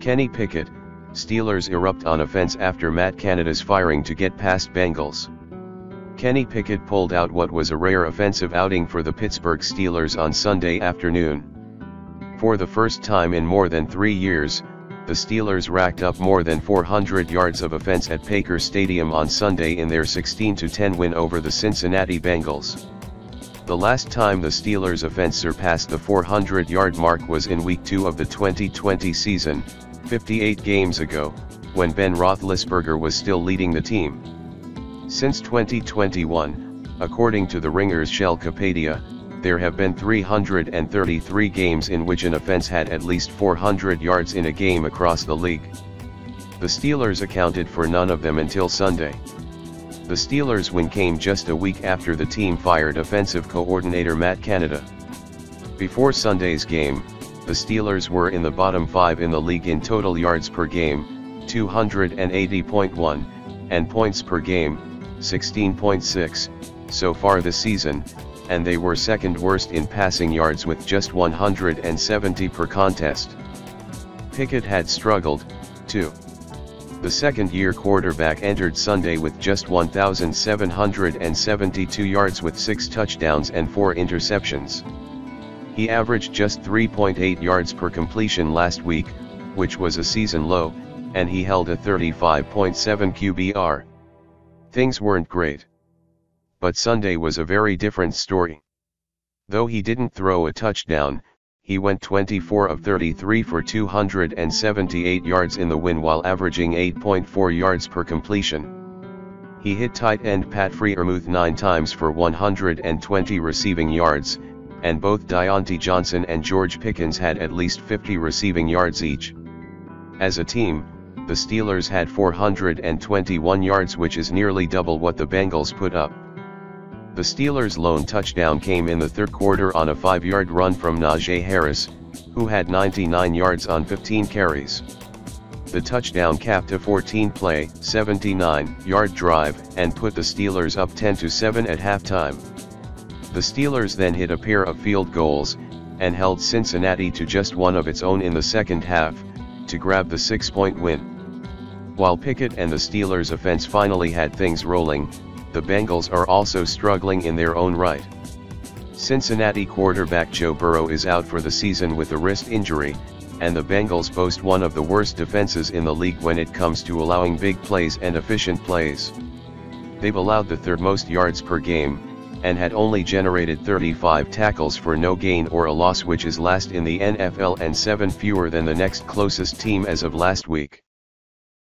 Kenny Pickett, Steelers erupt on offense after Matt Canada's firing to get past Bengals. Kenny Pickett pulled out what was a rare offensive outing for the Pittsburgh Steelers on Sunday afternoon. For the first time in more than three years, the Steelers racked up more than 400 yards of offense at Paycor Stadium on Sunday in their 16-10 win over the Cincinnati Bengals. The last time the Steelers' offense surpassed the 400-yard mark was in Week 2 of the 2020 season, 58 games ago, when Ben Roethlisberger was still leading the team. Since 2021, according to the Ringer's Sheil Kapadia, there have been 333 games in which an offense had at least 400 yards in a game across the league. The Steelers accounted for none of them until Sunday. The Steelers' win came just a week after the team fired offensive coordinator Matt Canada. Before Sunday's game, the Steelers were in the bottom five in the league in total yards per game, 280.1, and points per game, 16.6, so far this season, and they were second worst in passing yards with just 170 per contest. Pickett had struggled, too. The second-year quarterback entered Sunday with just 1,772 yards with 6 touchdowns and 4 interceptions. He averaged just 3.8 yards per completion last week, which was a season low, and he held a 35.7 QBR. Things weren't great. But Sunday was a very different story. Though he didn't throw a touchdown, he went 24 of 33 for 278 yards in the win while averaging 8.4 yards per completion. He hit tight end Pat Freiermuth 9 times for 120 receiving yards, and both Diontae Johnson and George Pickens had at least 50 receiving yards each. As a team, the Steelers had 421 yards which is nearly double what the Bengals put up. The Steelers' lone touchdown came in the third quarter on a 5-yard run from Najee Harris, who had 99 yards on 15 carries. The touchdown capped a 14-play, 79-yard drive and put the Steelers up 10-7 at halftime. The Steelers then hit a pair of field goals, and held Cincinnati to just one of its own in the second half, to grab the six-point win. While Pickett and the Steelers' offense finally had things rolling, the Bengals are also struggling in their own right. Cincinnati quarterback Joe Burrow is out for the season with a wrist injury, and the Bengals boast one of the worst defenses in the league when it comes to allowing big plays and efficient plays. They've allowed the third most yards per game, and had only generated 35 tackles for no gain or a loss which is last in the NFL and 7 fewer than the next closest team as of last week.